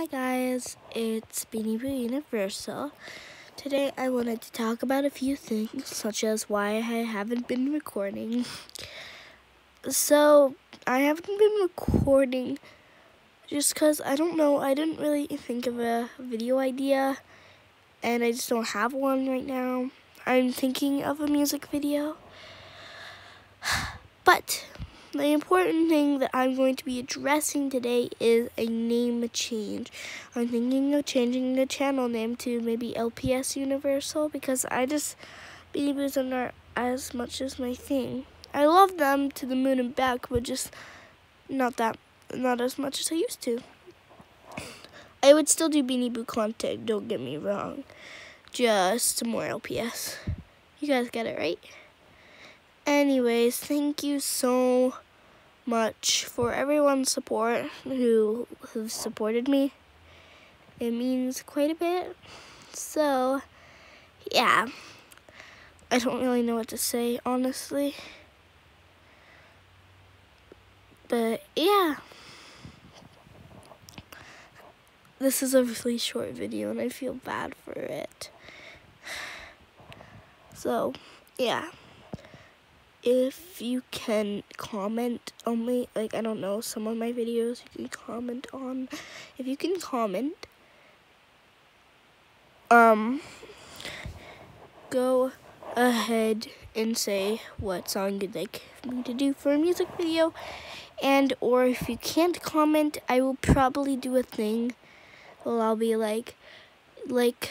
Hi guys, it's Beanie Boo Universal. Today I wanted to talk about a few things, such as why I haven't been recording. So, I haven't been recording just because, I don't know, I didn't really think of a video idea, and I just don't have one right now. I'm thinking of a music video. But, the important thing that I'm going to be addressing today is a name change. I'm thinking of changing the channel name to maybe LPS Universal because I just, Beanie Boos are not as much as my thing. I love them to the moon and back, but just not that, not as much as I used to. I would still do Beanie Boo content, don't get me wrong. Just more LPS. You guys get it, right? Anyways, thank you so much for everyone's support who who supported me. It means quite a bit. So, yeah. I don't really know what to say, honestly. But, yeah. This is a really short video and I feel bad for it. So, yeah if you can comment only like I don't know some of my videos you can comment on. If you can comment um go ahead and say what song you'd like me to do for a music video. And or if you can't comment I will probably do a thing. Well I'll be like like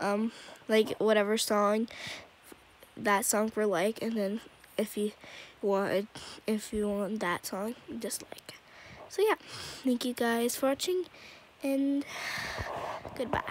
um like whatever song that song for like and then if you want if you want that song just like so yeah. Thank you guys for watching and goodbye